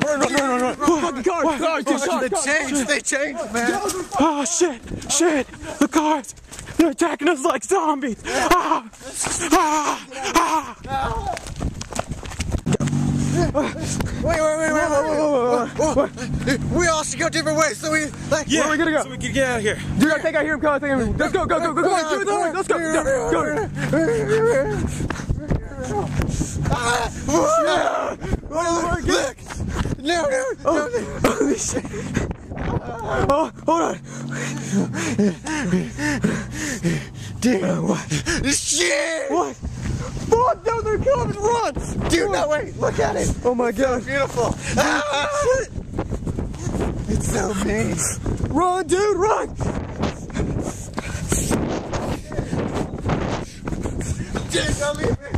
run, run, run, run, run, run. Fucking cars, cars, dude, cars. They changed, they changed, man. Oh, shit, shit. The cars, they're attacking us like zombies. Ah, ah, ah. Wait, wait, wait, wait, wait, wait, We all should go different ways, so we, like, yeah, where are we gonna go? So we can get out of here. Dude, I think I hear him coming, I think I hear him. Let's go, go, go, go, go, on, give me the horn, let's go, go. go. Ah, look! No, no, no, no. Holy shit. Oh, hold on. Dude, what? Shit! What? Fuck, no, they're coming, run! Dude, no, wait, look at it. Oh my god. So Beautiful. Ah! It's so mean. Run, dude, run! Dude, don't leave me.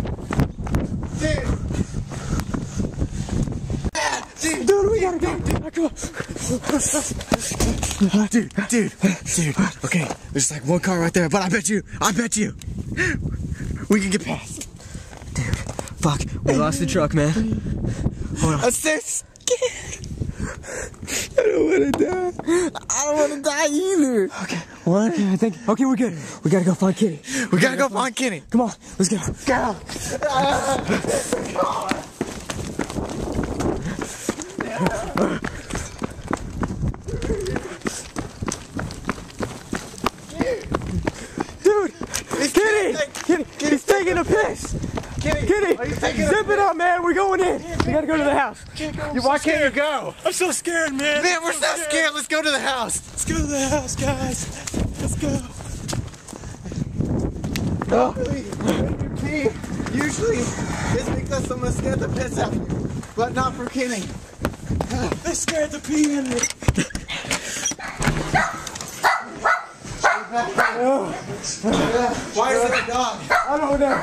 Dude. Dude, dude, we gotta go. Come on. Dude, dude, dude. Okay, there's like one car right there, but I bet you, I bet you, we can get past. Dude, fuck. We lost the truck, man. Hold on. I'm so scared. I don't wanna die. I don't wanna die either. Okay, one. Okay, I think. Okay, we're good. We gotta go find Kitty. We gotta go find Kenny. Come on, let's go. Go. Dude! It's Kitty! Kenny. Kitty! He's taking a piss! Kenny. Kitty! Are you taking Zip it up, man! We're going in! We gotta go to the house! Can't go. You, Why can't you go? I'm so scared, man! Man, we're so scared. Let's go to the house. Let's go to the house, guys! Let's go! Oh. Usually, you pee, usually it's because someone scared the piss out of you, but not for Kenny. They scared the pee in me! Why is there a dog? I don't know!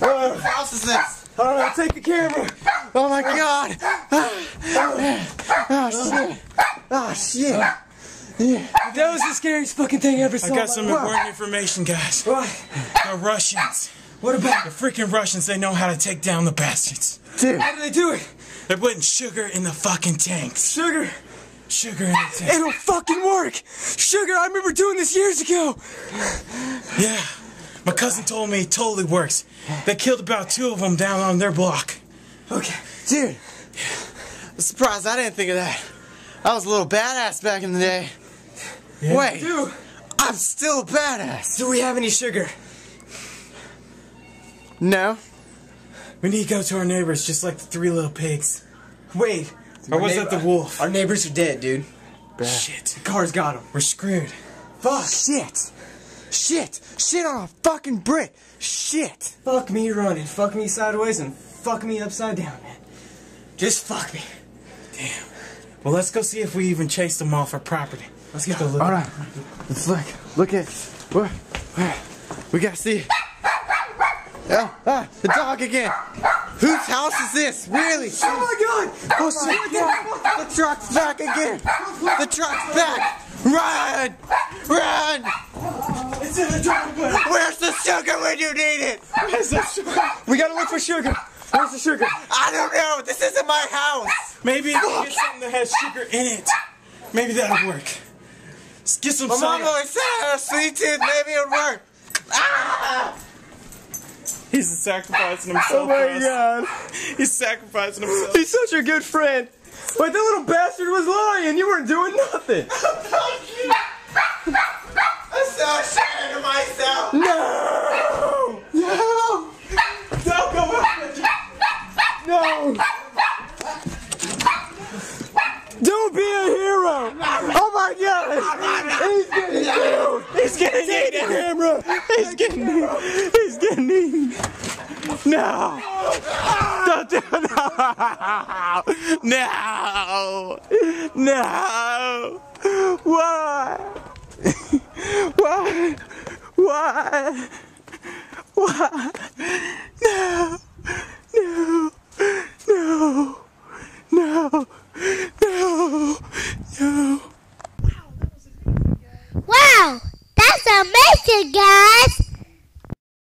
What house is this? I don't know, take the camera! Oh my god! Oh shit! Oh shit! That was the scariest fucking thing I ever saw. I got some important information, guys. What? The Russians. What about? The freaking Russians, they know how to take down the bastards. Dude, How do they do it? They're putting sugar in the fucking tanks. Sugar. Sugar in the tanks. It'll fucking work. Sugar. I remember doing this years ago. Yeah. My cousin told me it totally works. They killed about two of them down on their block. Okay. dude. I'm surprised I didn't think of that. I was a little badass back in the day. Wait, Dude, I'm still a badass. do we have any sugar? No. We need to go to our neighbors, just like the three little pigs. Wait. Or was that the wolf? Our neighbors are dead, dude. Shit. The car's got them. We're screwed. Fuck. Shit. Shit. Shit on a fucking brick. Shit. Fuck me running. Fuck me sideways and fuck me upside down, man. Just fuck me. Damn. Well, let's go see if we even chased them off our property. Let's go look. All right. Let's look. Look at where. Where? We gotta see. Oh, ah, the dog again. Whose house is this? Really? Oh my god! Oh shit! The truck's back again. The truck's back. Run! Run! It's in the driveway. Where's the sugar when you need it? Where's the sugar? We gotta look for sugar. Where's the sugar? I don't know. This isn't my house. Maybe if we get something that has sugar in it. Maybe that'll work. Let's get some My soda. always said I had a sweet tooth. Maybe it'll work. Ah! He's sacrificing himself. Oh my for us. god. He's sacrificing himself. He's such a good friend. But that little bastard was lying. You weren't doing nothing. I'm so ashamed of myself. No! No! Don't go after No! Don't be a hero! Oh my god! He's getting killed! He's getting eaten! camera! He's getting eaten! He's getting eaten! No! Don't do No! No! No! Why? Why? Why? Why? No. No!